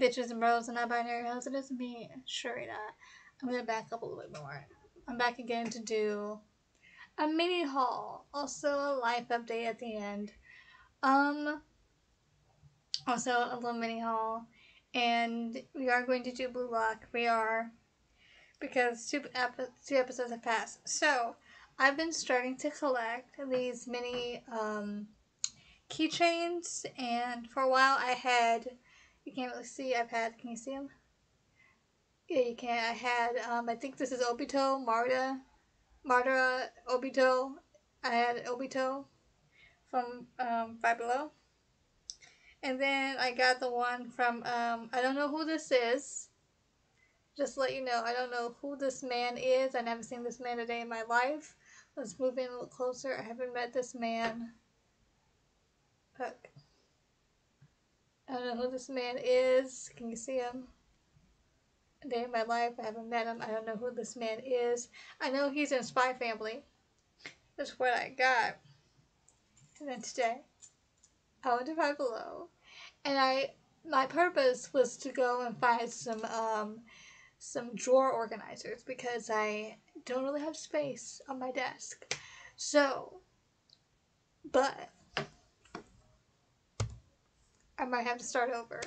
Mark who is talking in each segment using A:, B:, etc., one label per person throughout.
A: Bitches and bros and non-binary hoes, it is me, not. I'm gonna back up a little bit more. I'm back again to do a mini haul, also a life update at the end. Um, also a little mini haul, and we are going to do Blue Lock. We are because two, epi- two episodes have passed. So I've been starting to collect these mini um, keychains, and for a while I had you can't really see. I've had. Can you see him? Yeah, you can. I had. Um, I think this is Obito, Marta, Marta Obito. I had Obito from um, Five Below. And then I got the one from. Um, I don't know who this is. Just let you know, I don't know who this man is. I never seen this man a day in my life. Let's move in a little closer. I haven't met this man. Look. Don't know who this man is. Can you see him? A day in my life, I haven't met him. I don't know who this man is. I know he's in Spy Family. That's what I got. And then today, I went to Five Below, and I my purpose was to go and find some um some drawer organizers because I don't really have space on my desk. So, but I might have to start over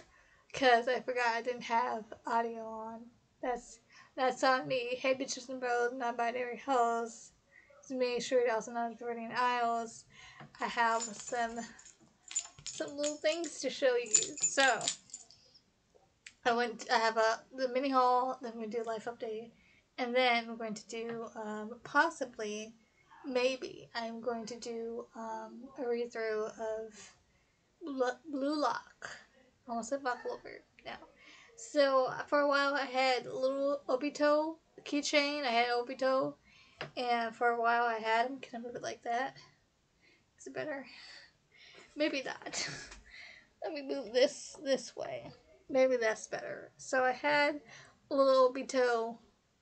A: because I forgot I didn't have audio on. That's that's on me. Hey bitches and bros, non-binary hoes. It's me, Sherry also as Viridian Isles. I have some some little things to show you. So I went. I have a the mini haul. Then we do a life update, and then we're going to do um, possibly, maybe I'm going to do um, a read through of Blue Lock. Almost said Bucklever now. So for a while I had a little Obito keychain. I had Obito, and for a while I had him. Can I move it like that? Is it better? Maybe not. Let me move this this way. Maybe that's better. So I had a little Obito,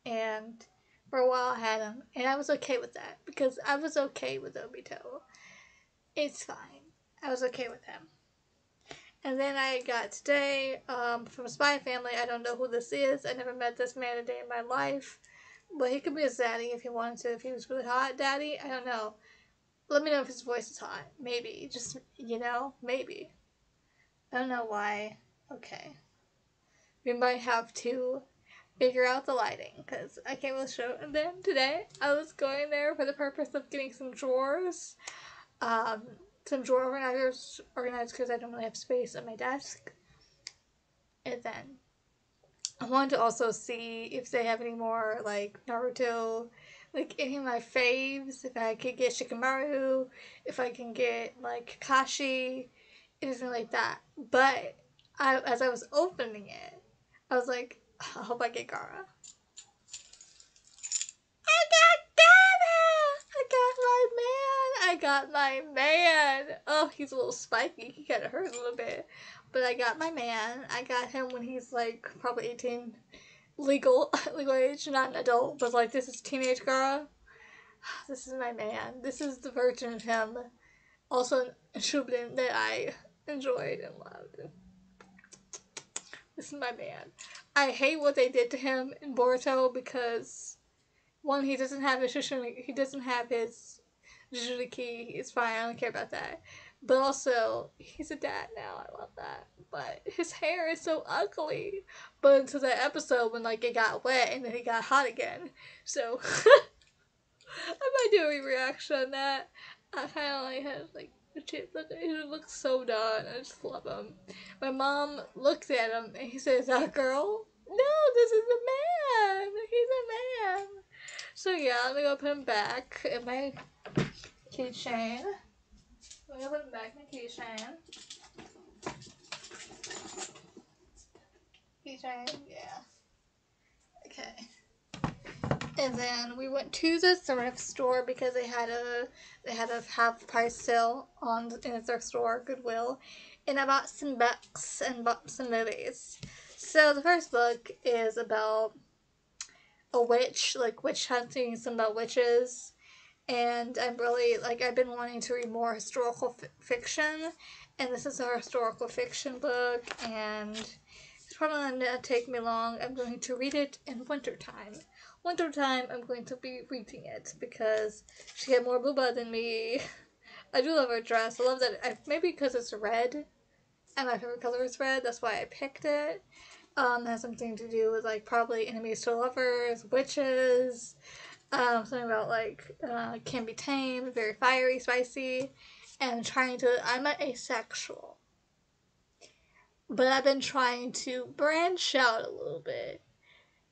A: and for a while I had him, and I was okay with that because I was okay with Obito. It's fine. I was okay with him. And then I got today um, from Spy Family. I don't know who this is. I never met this man a day in my life. But he could be a daddy if he wanted to. If he was really hot, daddy. I don't know. Let me know if his voice is hot. Maybe. Just, you know, maybe. I don't know why. Okay. We might have to figure out the lighting because I can't really show. And then today I was going there for the purpose of getting some drawers. Um, drawer organizers organized because I don't really have space on my desk. And then I wanted to also see if they have any more like Naruto, like any of my faves. If I could get Shikamaru, if I can get like Kakashi, anything like that. But I, as I was opening it, I was like, I hope I get Gaara. I got my man. Oh, he's a little spiky. He kind of hurt a little bit. But I got my man. I got him when he's like probably 18. Legal, legal age, not an adult, but like this is teenage girl. This is my man. This is the version of him. Also, an Shippuden that I enjoyed and loved. This is my man. I hate what they did to him in Boruto because one, he doesn't have his he doesn't have his Jinchuriki is fine. I don't care about that. But also, he's a dad now. I love that. But his hair is so ugly. But until that episode when like it got wet and then it got hot again. So I might do a reaction on that. I kind of like have like the chip. Look he looks so done. I just love him. My mom looks at him and he says, "That girl." No, this is a man. He's a man. So yeah, I'm gonna go put him back in my keychain. I'm gonna put back my keychain. Keychain, yeah. Okay. And then we went to the thrift store because they had a they had a half price sale on in the thrift store, Goodwill, and I bought some books and bought some movies. So the first book is about a witch, like witch hunting, some about witches and I'm really like I've been wanting to read more historical f- fiction, and this is a historical fiction book, and it's probably not gonna take me long. I'm going to read it in wintertime. Wintertime, I'm going to be reading it because she had more booba than me. I do love her dress. I love that. I, maybe because it's red, and my favorite color is red. That's why I picked it. Um, has something to do with like probably enemies to lovers, witches. Um, something about like uh, can be tamed, very fiery, spicy, and trying to. I'm an asexual, but I've been trying to branch out a little bit,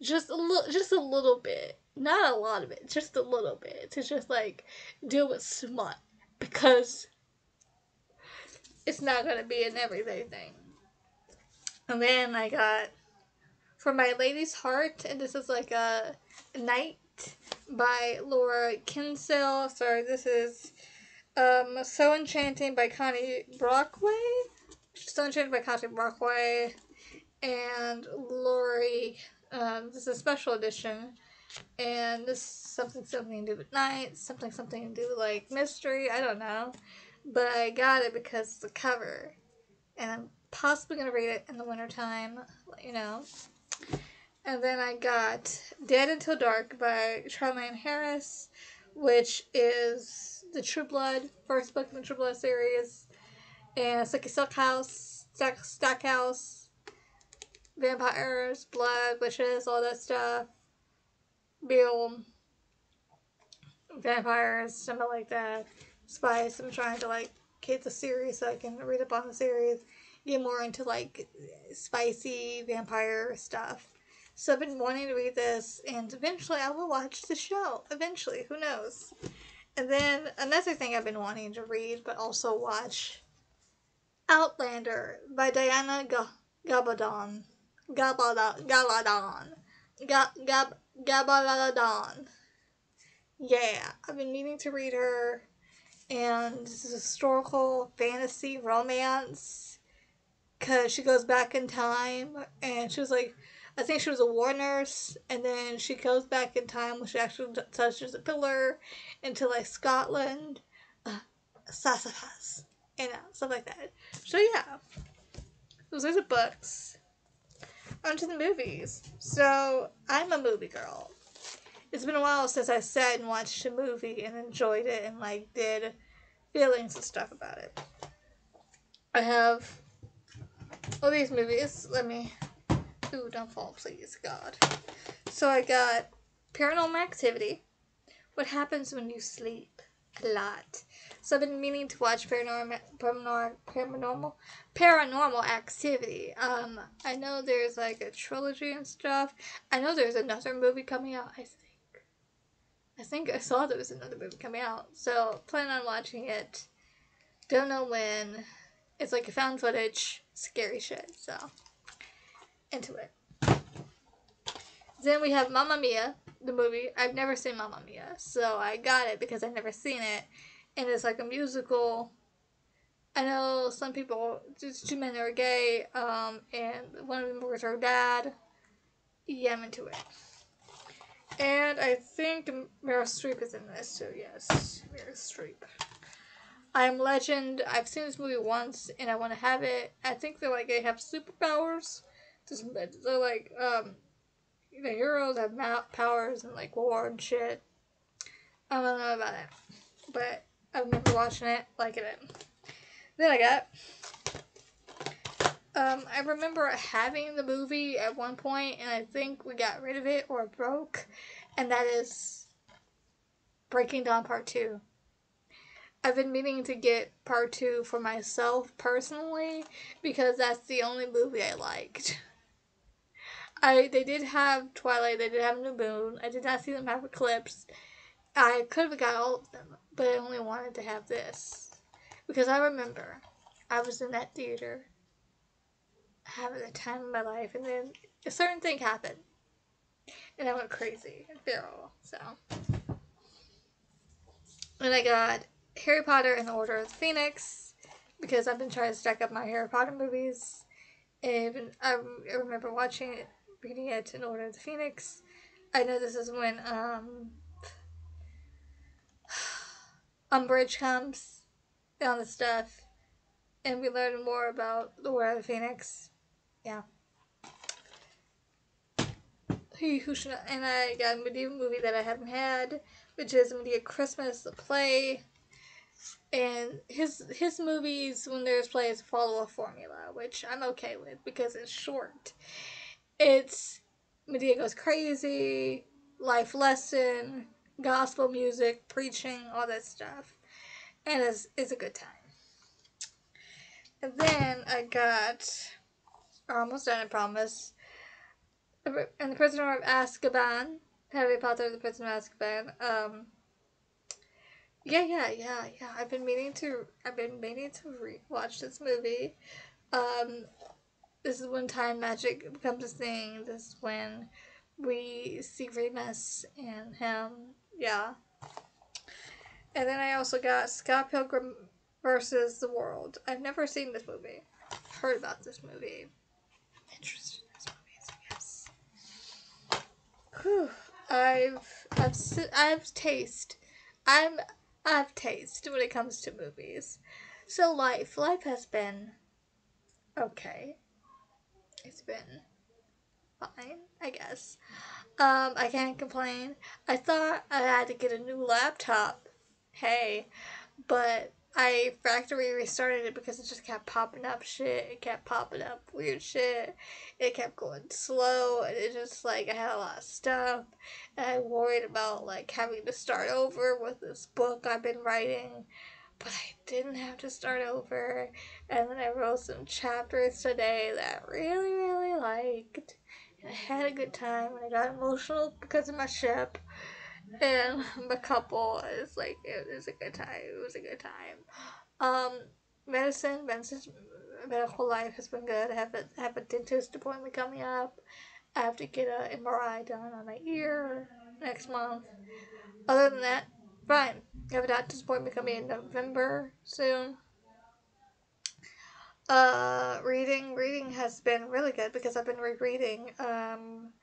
A: just a little, just a little bit, not a lot of it, just a little bit, to just like deal with smut because it's not gonna be an everyday thing. And then I got for my lady's heart, and this is like a night by Laura Kinsale. Sorry, this is um So Enchanting by Connie Brockway. So Enchanted by Connie Brockway and Lori. Um, this is a special edition and this something something to do with night, something something to do like mystery. I don't know, but I got it because it's the cover, and I'm possibly gonna read it in the wintertime. You know. And then I got Dead Until Dark by Charlaine Harris, which is the True Blood, first book in the True Blood series. And Sookie Stackhouse, Stack, Stackhouse, vampires, blood, witches, all that stuff. Bill, vampires, something like that. Spice. I'm trying to like get the series so I can read up on the series, get more into like spicy vampire stuff. So I've been wanting to read this, and eventually I will watch the show. Eventually, who knows? And then another thing I've been wanting to read, but also watch, Outlander by Diana G- Gabaldon. Gabaldon. Galadon. Gab, Gab, Gabaladon. Yeah, I've been meaning to read her, and this is historical fantasy romance, because she goes back in time, and she was like, I think she was a war nurse, and then she goes back in time when she actually touches a pillar into like Scotland, uh, Sassafras, you know, stuff like that. So yeah, those are the books. Onto the movies. So I'm a movie girl. It's been a while since I sat and watched a movie and enjoyed it and like did feelings and stuff about it. I have all these movies. Let me Ooh, don't fall, please, God. So I got Paranormal Activity. What happens when you sleep? A lot. So I've been meaning to watch Paranormal Paranormal Paranormal, paranormal Activity. Um, I know there's like a trilogy and stuff. I know there's another movie coming out. I think. I think I saw there was another movie coming out. So plan on watching it. Don't know when. It's like a found footage, scary shit. So into it. Then we have Mamma Mia, the movie. I've never seen Mamma Mia, so I got it because I've never seen it. And it's like a musical. I know some people, just two men are gay, um, and one of them was her dad. Yeah, I'm into it. And I think Meryl Streep is in this too, yes. Meryl Streep. I Am Legend. I've seen this movie once and I want to have it. I think they're like they have superpowers just they're like um the heroes have map powers and like war and shit. I don't know about it, but I remember watching it, liking it. Then I got. Um, I remember having the movie at one point, and I think we got rid of it or broke, and that is Breaking Dawn Part Two. I've been meaning to get Part Two for myself personally because that's the only movie I liked. I they did have Twilight, they did have New Moon. I did not see them have Eclipse. I could have got all of them, but I only wanted to have this. Because I remember I was in that theater having the time of my life and then a certain thing happened. And I went crazy and feral, so and I got Harry Potter and the Order of the Phoenix because I've been trying to stack up my Harry Potter movies. And I remember watching reading it in Order of the Phoenix. I know this is when um, Umbridge comes all the stuff, and we learn more about the Order of the Phoenix. Yeah. He Who Should and I got a Madea movie that I haven't had, which is Madea Christmas, the play. And his his movies, when there's plays, follow a formula, which I'm okay with because it's short. It's Madea goes crazy, life lesson, gospel music, preaching, all that stuff. And it's, it's a good time. And then I got almost done, I promise. And the Prisoner of Azkaban, Harry Potter, the Prisoner of Azkaban. Um, yeah, yeah, yeah, yeah. I've been meaning to. I've been meaning to re- watch this movie. Um, this is when time magic becomes a thing. This is when we see Remus and him. Yeah. And then I also got Scott Pilgrim versus the World. I've never seen this movie. Heard about this movie. Interested in this movie, so yes. Whew. I've I've I've taste. I'm I've taste when it comes to movies. So life life has been okay. It's been fine, I guess. Um, I can't complain. I thought I had to get a new laptop. Hey, but I factory restarted it because it just kept popping up shit. It kept popping up weird shit. It kept going slow. And it just like I had a lot of stuff. And I worried about like having to start over with this book I've been writing. But I didn't have to start over. And then I wrote some chapters today that I really, really liked. And I had a good time. And I got emotional because of my ship and the couple is like it was a good time. It was a good time. Um, medicine, medicine's medical life has been good. I have a have a dentist appointment coming up. I have to get a MRI done on my ear next month. Other than that, fine. I have a doctor's appointment coming in November soon. Uh, reading reading has been really good because I've been rereading um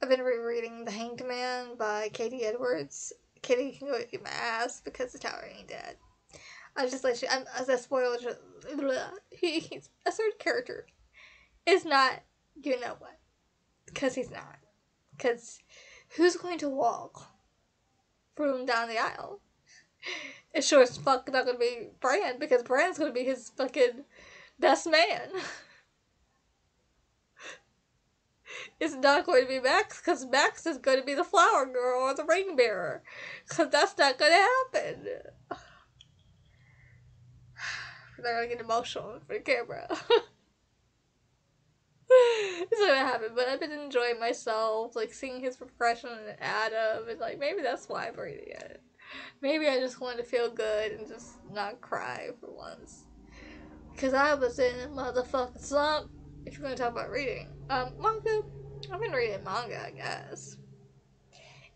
A: I've been rereading The Hanged Man by Katie Edwards. Katie can go eat my ass because the tower ain't dead. I just let you. I'm, as a spoiler, just, he, he's a certain character is not. You know what? Because he's not. Because who's going to walk him down the aisle? It's sure as fuck not gonna be Bran because Bran's gonna be his fucking best man. it's not going to be Max because Max is going to be the flower girl or the ring bearer because that's not going to happen. They're going to get emotional for the camera. it's not gonna but I've been enjoying myself, like seeing his progression in Addam, and like maybe that's why I'm reading it. Maybe I just want to feel good and just not cry for once. Because I was in a motherfucking slump. If you're gonna talk about reading, um, manga I've been reading manga, I guess.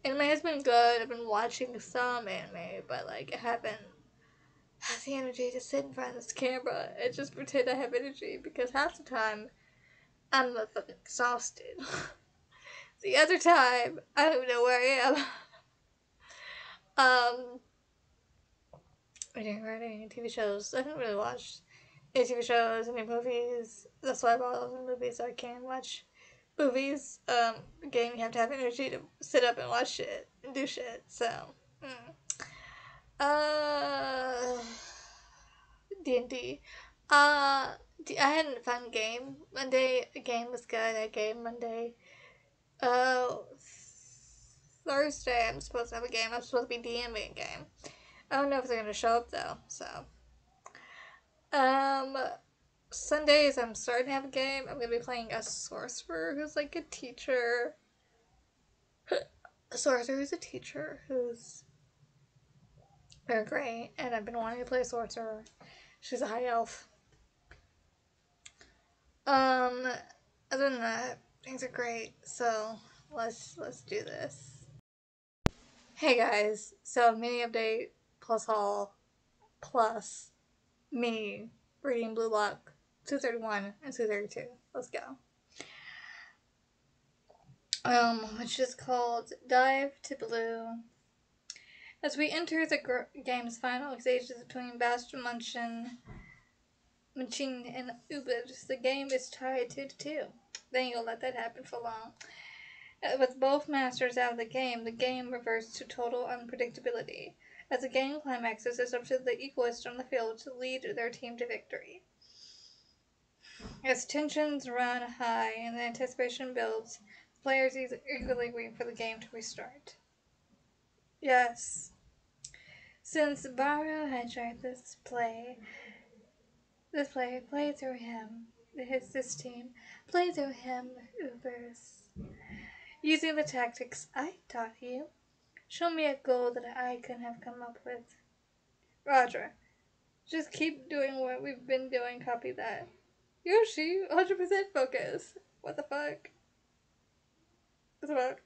A: Anime has been good. I've been watching some anime, but like I haven't had the energy to sit in front of this camera and just pretend I have energy because half the time I'm fucking exhausted. the other time I don't know where I am. um, I didn't write any TV shows. I didn't really watch any TV shows, any movies. That's why I bought all the movies so I can watch movies, um, again, you have to have energy to sit up and watch shit and do shit. So, mm. uh, D and D. Uh, I had a fun game Monday. Game was good. I game Monday. Uh, Thursday I'm supposed to have a game. I'm supposed to be DMing a game. I don't know if they're gonna show up though. So, um, Sundays I'm starting to have a game. I'm gonna be playing a sorcerer who's like a teacher. a sorcerer who's a teacher who's very great, and I've been wanting to play a sorcerer. She's a high elf. Um, other than that, things are great. So let's let's do this. Hey guys, so mini update plus haul plus me reading Blue Lock 231 and 232. Let's go. Um, which is called Dive to Blue. As we enter the game's final stages between Bastard Munchen, Munchin and Ubers, the game is tied 2 to 2. Then you'll let that happen for long. Uh, With both masters out of the game, the game reverts to total unpredictability. As the game climaxes, it's up to the equalists on the field to lead their team to victory. As tensions run high and the anticipation builds, players eagerly wait for the game to restart. Yes. Since Barou had tried this play, this play play through him, his this team, play through him, Ubers. Using the tactics I taught you, show me a goal that I couldn't have come up with. Roger, just keep doing what we've been doing, copy that. Yoshi, 100% focus. What the fuck? What the fuck?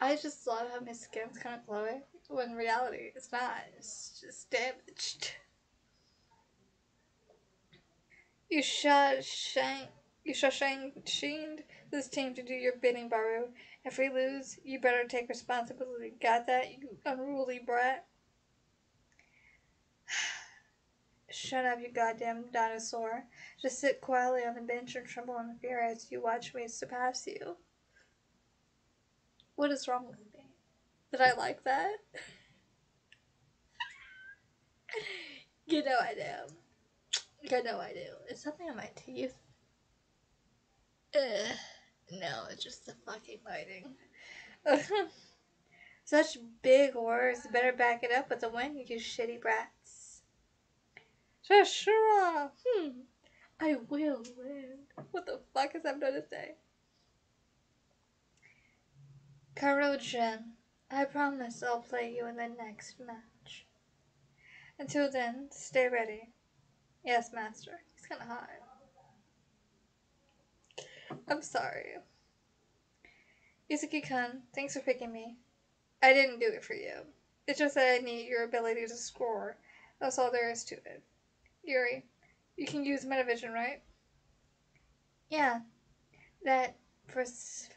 A: I just love how my skin's kind of glowing when in reality it's not. It's just damaged. You shot Shang. You shall Shang Shined this team to do your bidding, Baru. If we lose, you better take responsibility. Got that, you unruly brat? Shut up, you goddamn dinosaur. Just sit quietly on the bench and tremble in fear as you watch me surpass you. What is wrong with me? Did I like that? you know I do. You know I do. It's something on my teeth. Ugh. No, it's just the fucking lighting. Such big words. Better back it up with a win, you shitty brats. Sure, sure. Hmm. I will win. What the fuck is I've done today? Karojin, I promise I'll play you in the next match. Until then, stay ready. Yes, Master. He's kinda hot. I'm sorry. Isagi-kun, thanks for picking me. I didn't do it for you. It's just that I need your ability to score. That's all there is to it. Yuri, you can use Metavision, right? Yeah. That first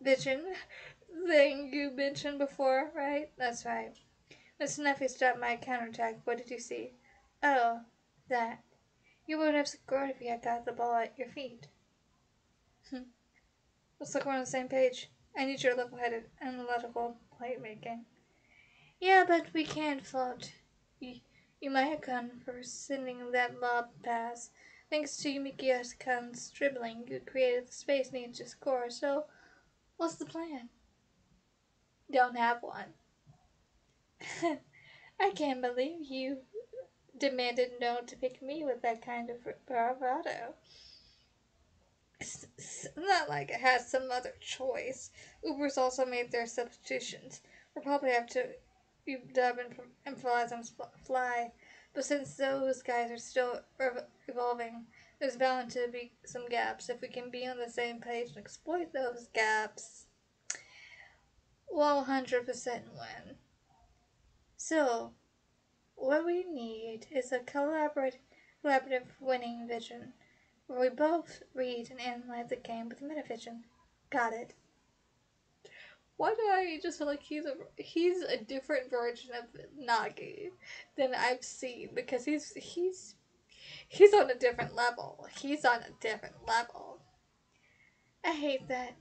A: vision thing you mentioned before, right? That's right. Mr. Nuffy stopped my counterattack. What did you see? Oh, that. You would have scored if you had got the ball at your feet. Hmm. Looks like we're on the same page. I need your level-headed, analytical playmaking. Yeah, but we can't fault you, Yumaya-kun for sending that lob pass. Thanks to Yumiya-kun's dribbling, you created the space needed to score. So, what's the plan? Don't have one. I can't believe you demanded no to pick me with that kind of bravado. It's, not like it has some other choice. Uber's also made their substitutions. We'll probably have to dub and on the fly. But since those guys are still evolving, there's bound to be some gaps. If we can be on the same page and exploit those gaps, we'll 100% win. So, what we need is a collaborative, collaborative winning vision, where we both read and analyze the game with metavision. Got it. Why do I just feel like he's a he's a different version of Nagi than I've seen because he's he's he's on a different level. He's on a different level. I hate that.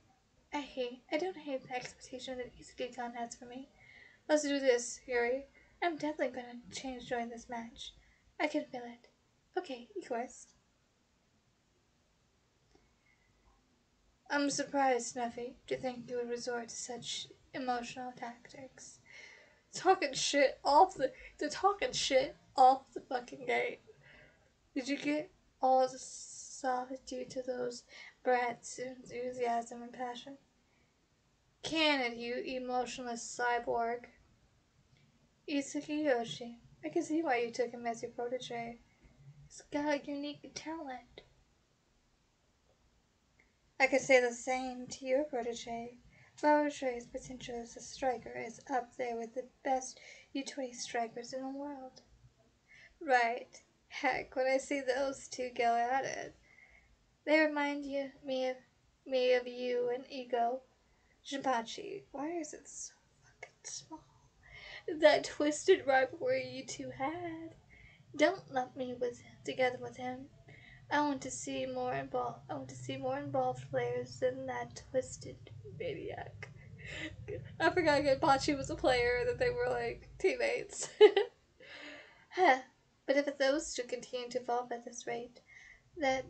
A: I hate. I don't hate the expectation that Izuki-kan has for me. Let's do this, Yuri. I'm definitely gonna change during this match. I can feel it. Okay, Equest. I'm surprised, Snuffy, to think you would resort to such emotional tactics. Talking shit off the the talking shit off the fucking game. Did you get all the soft due to those brats' enthusiasm and passion? Can it, you emotionless cyborg? Isagi Yoshi, I can see why you took him as your protege. He's got a unique talent. I could say the same to your protege. Barotrae's potential as a striker is up there with the best U20 strikers in the world. Right. Heck, when I see those two go at it, they remind you me of me of you and Ego. Jinpachi, why is it so fucking small? That twisted rivalry you two had. Don't lump me with together with him. I want to see more involved. I want to see more involved players than that twisted maniac. I forgot that Pachi was a player that they were like teammates. huh. But if those two continue to evolve at this rate, that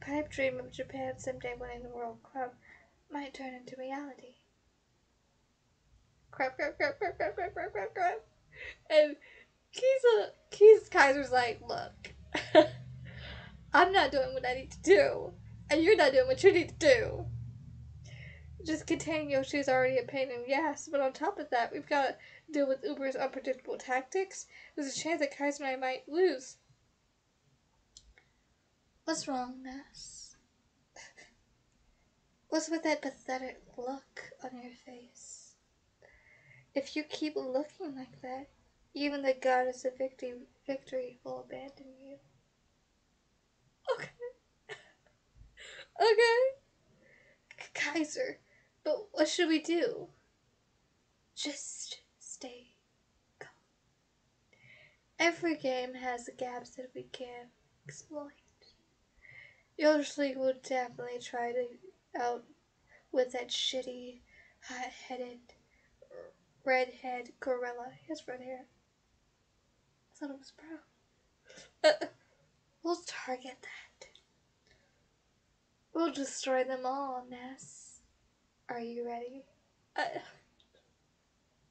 A: pipe dream of Japan someday winning the World Cup might turn into reality. Crap, crap, crap, crap, crap, crap, crap, crap, crap. And Kisa, Kaiser's like, look, I'm not doing what I need to do, and you're not doing what you need to do. Just containing Yoshi is already a pain in the ass, but on top of that, we've got to deal with Uber's unpredictable tactics. There's a chance that Kaiser and I might lose. What's wrong, Ness? What's with that pathetic look on your face? If you keep looking like that, even the goddess of victory, victory will abandon you. Okay. okay. Kaiser, but what should we do? Just stay calm. Every game has the gaps that we can exploit. Yoshi will definitely try to out with that shitty, hot-headed, redhead gorilla. He has red hair. I thought it was brown. We'll target that. We'll destroy them all, Ness. Are you ready? Why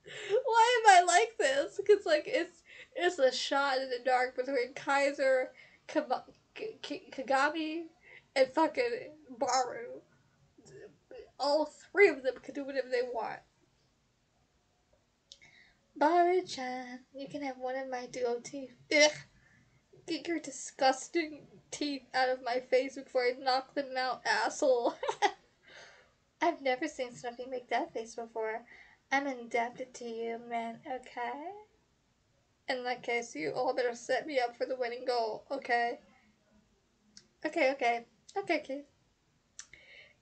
A: am I like this? Because like it's it's a shot in the dark between Kaiser, Kagami, and fucking Baru. All three of them can do whatever they want. Baru-chan, you can have one of my duo teeth. Ugh. Get your disgusting teeth out of my face before I knock them out, asshole. I've never seen Snuffy make that face before. I'm indebted to you, man, okay? In that case, you all better set me up for the winning goal, okay? Okay, okay. Okay, kid.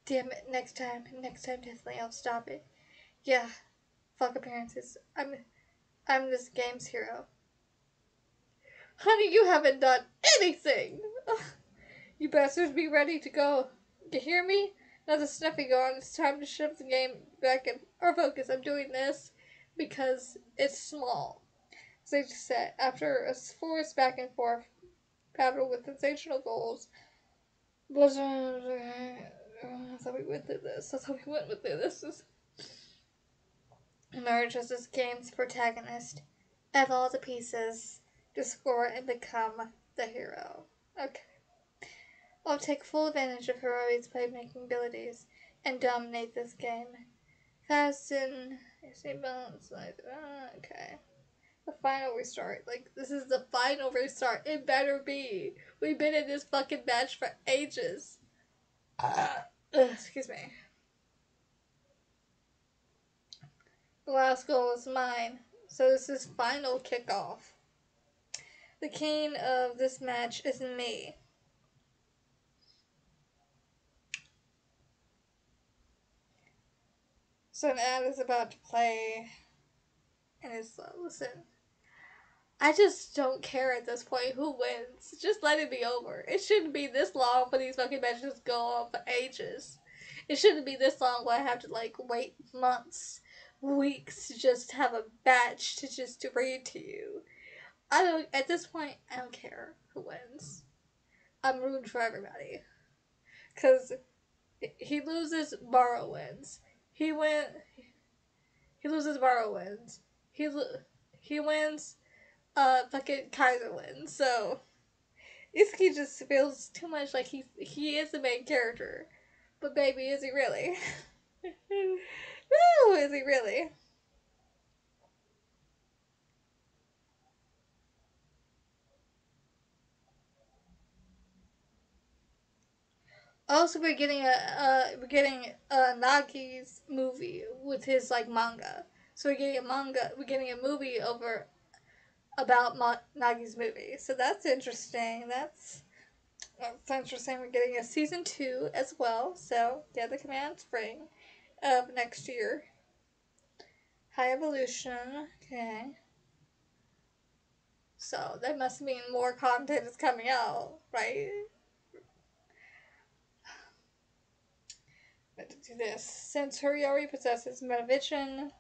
A: Damn it, next time. Next time, definitely I'll stop it. Yeah. Fuck appearances. I'm I'm this game's hero. Honey, you haven't done anything! you bastards be ready to go. You hear me? Now the snuffing on. It's time to shift the game back in our focus. I'm doing this because it's small. I said, after a forced back and forth battle with sensational goals, Blizzard. I thought we went through this. I thought we went with this. This emerge as this game's protagonist of all the pieces to score and become the hero. Okay. I'll take full advantage of Hiori's playmaking abilities and dominate this game. Fast and balance. Okay. The final restart. Like, this is the final restart. It better be. We've been in this fucking match for ages. Uh, excuse me. The last goal is mine. So this is final kickoff. The king of this match is me. So an ad is about to play, and it's uh, listen. I just don't care at this point who wins. Just let it be over. It shouldn't be this long for these fucking matches to go on for ages. It shouldn't be this long where I have to like wait months, weeks to just have a batch to just read to you. I don't. At this point, I don't care who wins. I'm rooting for everybody, cause he loses, Baru wins. He win. He loses, Baru wins. He he wins. Uh, fucking Kaiser wins. So Itsuki just feels too much like he he is the main character, but baby, is he really? Ooh, is he really? Also, we're getting a uh, we're getting a Nagi's movie with his like manga. So we're getting a manga. We're getting a movie over about Ma- Nagi's movie. So that's interesting. That's that's interesting. We're getting a season two as well. So yeah, the command spring of next year. High evolution, okay. So that must mean more content is coming out, right? Let's do this. Since already possesses metavision,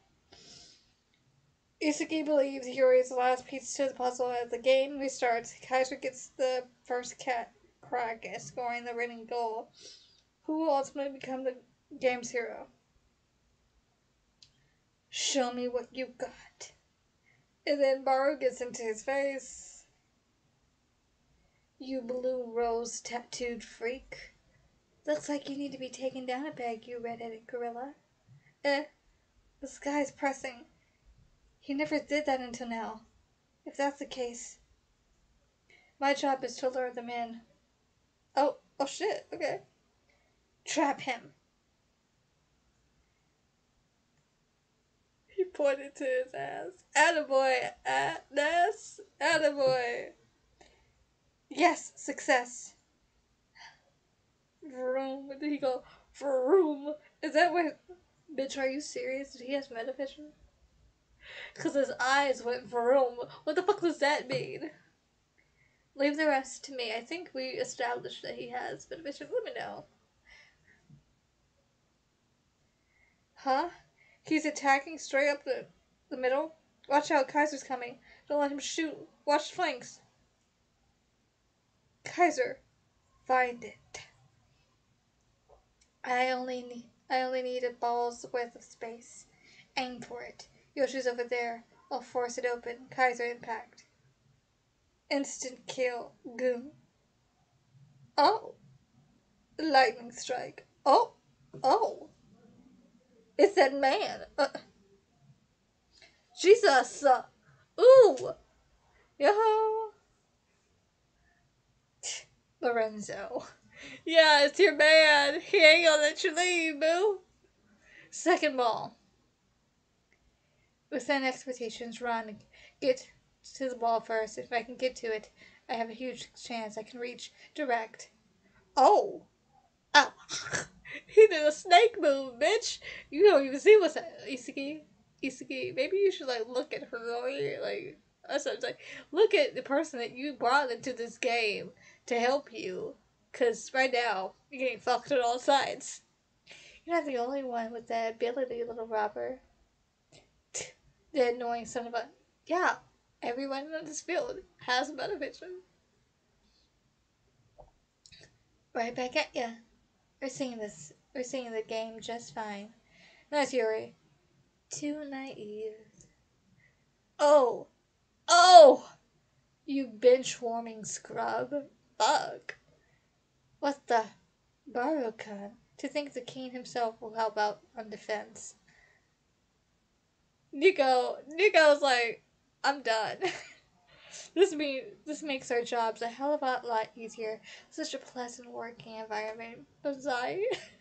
A: Isagi believes Yuri is the last piece to the puzzle as the game restarts. Kaiser gets the first cat crack at scoring the winning goal. Who will ultimately become the game's hero? Show me what you got. And then Baru gets into his face. You blue rose tattooed freak. Looks like you need to be taken down a peg, you red-headed gorilla. Eh, this guy's pressing. He never did that until now. If that's the case, my job is to lure them in. Oh, oh shit, okay. Trap him. Pointed to his ass. Attaboy, ass, attaboy. Yes, success. Vroom. Did he go, vroom? Is that what, bitch, are you serious? Did he have metavision? Because his eyes went vroom. What the fuck does that mean? Leave the rest to me. I think we established that he has metavision. Let me know. Huh? He's attacking straight up the, the middle? Watch out, Kaiser's coming. Don't let him shoot. Watch flanks. Kaiser, find it. I only need I only need a ball's width of space. Aim for it. Yoshi's over there. I'll force it open. Kaiser impact. Instant kill. Goon. Oh. Lightning strike. Oh. Oh. It's that man. Uh, Jesus. Uh, ooh. Yo. Lorenzo. Yeah, it's your man. He ain't gonna let you leave, boo. Second ball. Within expectations, run. Get to the ball first. If I can get to it, I have a huge chance I can reach direct. Oh! Oh! he did a snake move, bitch! You don't even see what's. Isagi? Isagi, maybe you should, like, look at her, like, that's what I'm saying. Look at the person that you brought into this game to help you. Because right now, you're getting fucked on all sides. You're not the only one with that ability, little robber. The annoying son of a. Yeah, everyone in this field has metavision. Right back at ya. We're seeing this. We're seeing the game just fine. Nice, Yuri. Too naive. Oh! Oh! You bench warming scrub. Fuck. What the? Barukan. To think the king himself will help out on defense. Nico, Nico's like, I'm done. this mean this makes our jobs a hell of a lot easier. Such a pleasant working environment. Banzai.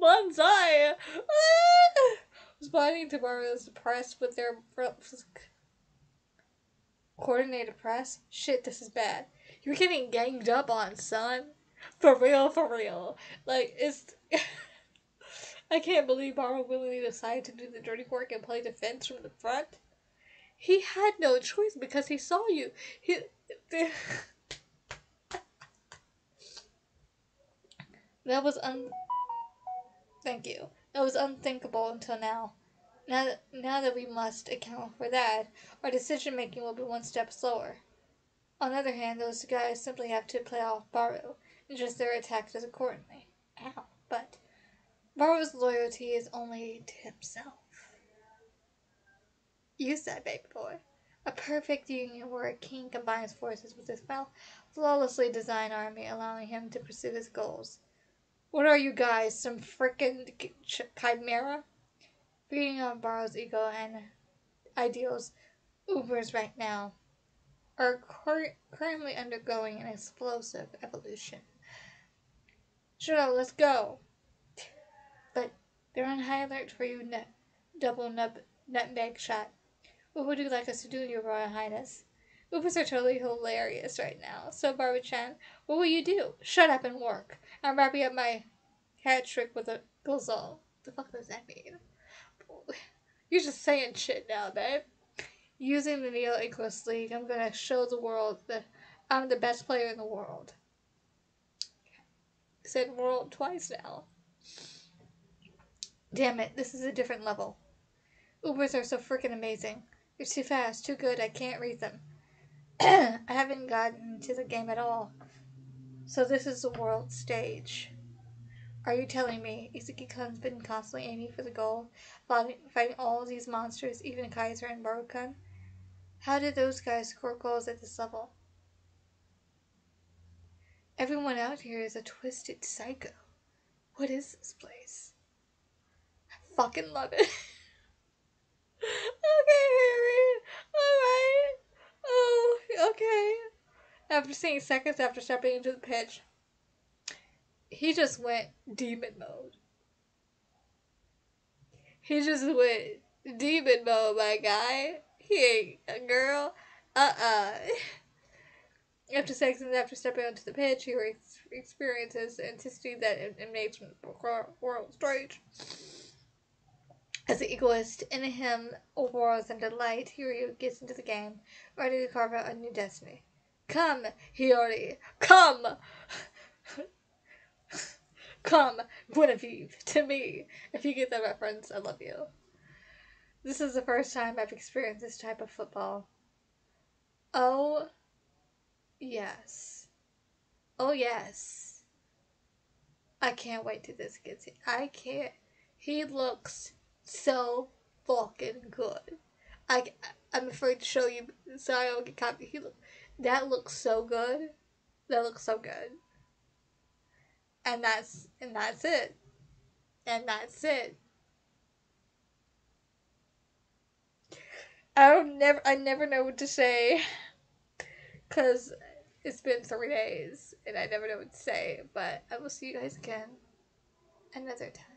A: Banzai. Ah! Responding to Mario's press with their coordinated press. Shit, this is bad. You're getting ganged up on, son. For real, for real. Like it's. I can't believe Barou willingly decided to do the dirty work and play defense from the front. He had no choice because he saw you. He. that was un. Thank you. That was unthinkable until now. Now that, now that we must account for that, our decision making will be one step slower. On the other hand, those guys simply have to play off Baru, and just their attacks accordingly. Ow. But Baru's loyalty is only to himself. You said, baby boy. A perfect union where a king combines forces with his flawlessly designed army, allowing him to pursue his goals. What are you guys, some frickin' chimera? Feeding on Baru's ego and ideals, Ubers right now are cur- currently undergoing an explosive evolution. Sure, let's go. But they're on high alert for you, double nub, nutmeg shot. What would you like us to do, Your Royal Highness? Ubers are totally hilarious right now. So, Barbara-chan, what will you do? Shut up and work. I'm wrapping up my hat trick with a ghazal. The fuck does that mean? You're just saying shit now, babe. Using the Neo Egoist League, I'm gonna show the world that I'm the best player in the world. Said world twice now. Damn it, this is a different level. Ubers are so freaking amazing. They're too fast, too good, I can't read them. I haven't gotten to the game at all. So this is the world stage. Are you telling me Isagi-kun's been constantly aiming for the goal, fighting, fighting all these monsters, even Kaiser and Barukan? How did those guys score goals at this level? Everyone out here is a twisted psycho. What is this place? I fucking love it. okay, Harry. Alright. Oh, okay. After seeing seconds after stepping into the pitch, he just went demon mode. He just went demon mode, my guy. He ain't a girl. Uh uh After seconds after stepping onto the pitch, he experiences intensity that emanates from the world stage. As the egoist in him roars in delight, Hiori gets into the game, ready to carve out a new destiny. Come, Hiori, come! come, Guinevere, to me. If you get that reference, I love you. This is the first time I've experienced this type of football. Oh, yes. Oh, yes. I can't wait till this gets here. I can't. He looks so fucking good. I, I'm afraid to show you so I don't get copy. He look, that looks so good. That looks so good. And that's and that's it. And that's it. I don't never I never know what to say cuz it's been 3 days and I never know what to say, but I will see you guys again another time.